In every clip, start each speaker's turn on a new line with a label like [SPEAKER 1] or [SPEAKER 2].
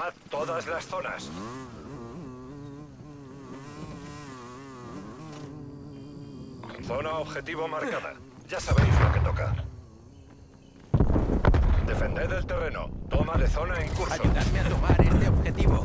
[SPEAKER 1] Tomad todas las zonas. Zona objetivo marcada. Ya sabéis lo que toca. Defended el terreno. Toma de zona en curso.
[SPEAKER 2] Ayudadme a tomar este objetivo.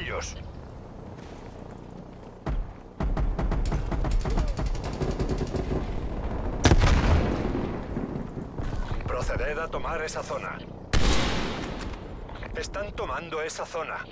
[SPEAKER 1] Ellos! Proceded a tomar esa zona. Están tomando esa zona.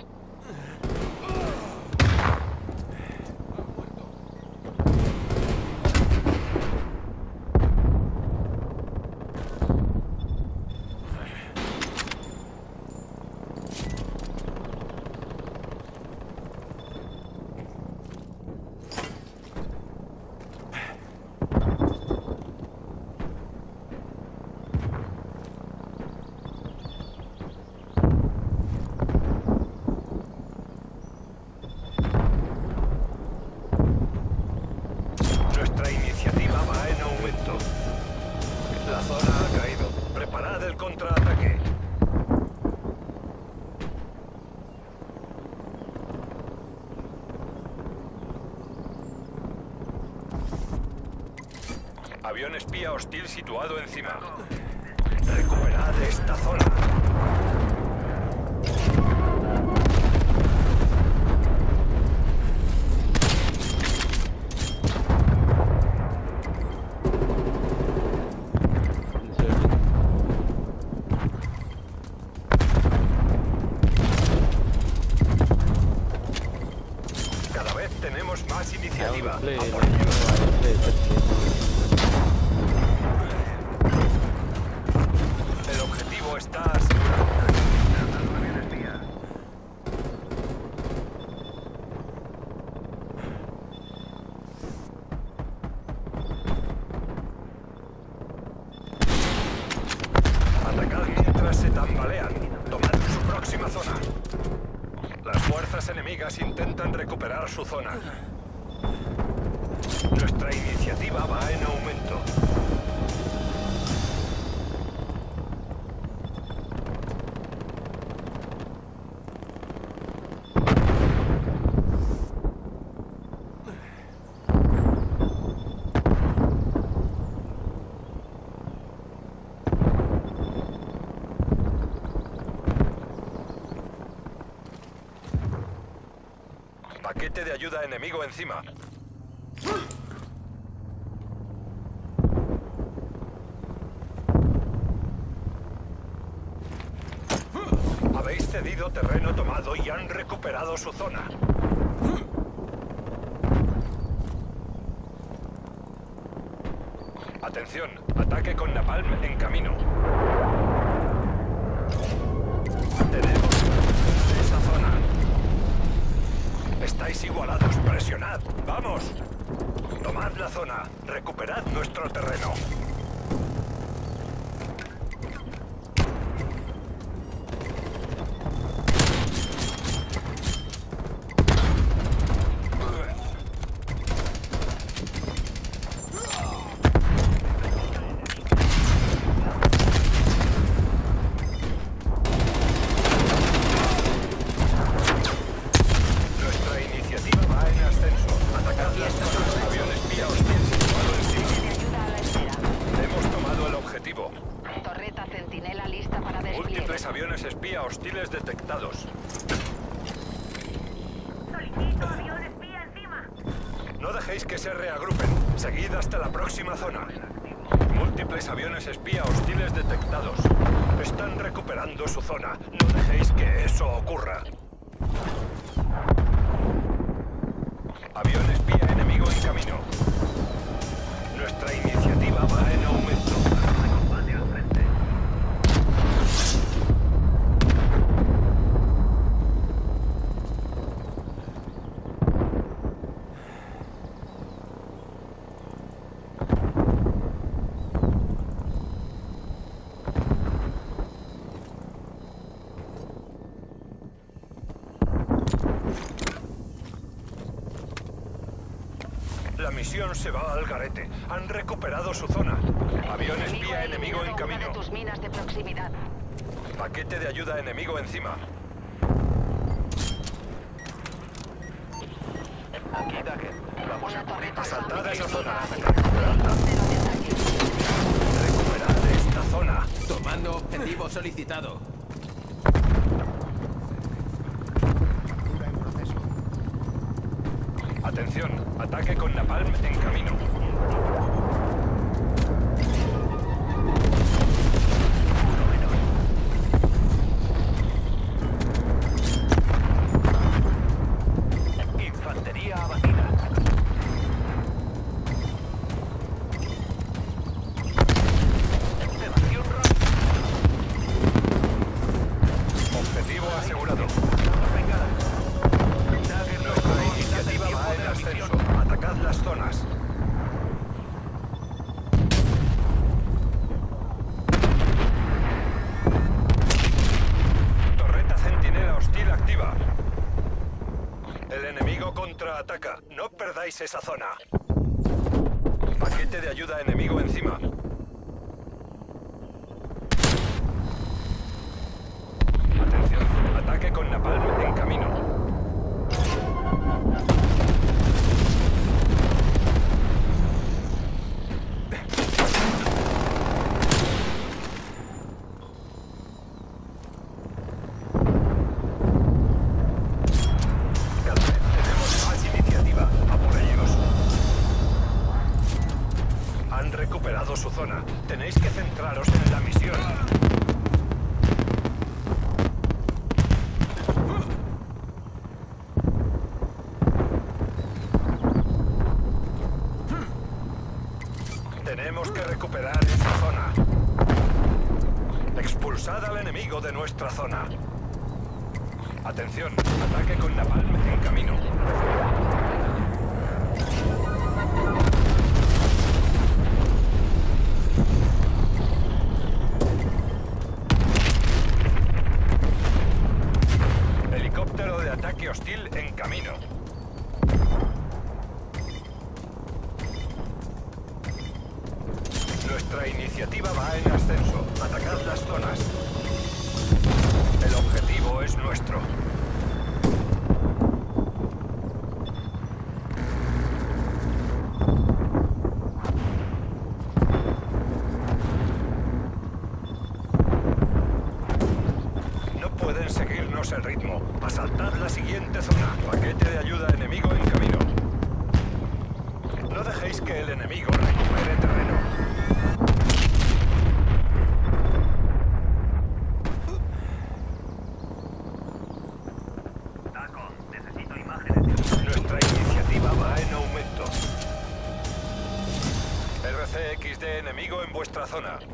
[SPEAKER 1] Espía hostil situado encima. Recuperad esta zona. Cada vez tenemos más iniciativa. Fuerzas enemigas intentan recuperar su zona. Nuestra iniciativa va en aumento. Paquete de ayuda enemigo encima. Habéis cedido terreno tomado y han recuperado su zona. Atención, ataque con napalm en camino. Tenemos esa zona. Estáis igualados, presionad. ¡Vamos! Tomad la zona, recuperad nuestro terreno. Detectados.
[SPEAKER 3] Solicito avión espía encima.
[SPEAKER 1] No dejéis que se reagrupen. Seguid hasta la próxima zona. Múltiples aviones espía hostiles detectados. Están recuperando su zona. No dejéis que eso ocurra. Misión se va al garete. Han recuperado su zona. Avión espía enemigo en camino.
[SPEAKER 4] de tus minas de proximidad.
[SPEAKER 1] Paquete de ayuda enemigo encima.
[SPEAKER 5] Aquí Dagen. Vamos a cubrir.
[SPEAKER 4] Sami
[SPEAKER 1] esa zona. Recuperar esta zona.
[SPEAKER 2] Tomando objetivo solicitado.
[SPEAKER 1] Atención, ataque con napalm en camino. Contraataca. No perdáis esa zona. Paquete de ayuda enemigo encima. Atención, ataque con napalm en camino. Tenemos que recuperar esa zona. Expulsad al enemigo de nuestra zona. Atención, ataque con napalm en camino. Va en ascenso. Atacad las zonas. El objetivo es nuestro. No pueden seguirnos el ritmo. Asaltad la siguiente zona. Paquete de ayuda enemigo en camino. No dejéis que el enemigo recupere terreno. Enemigo en vuestra zona.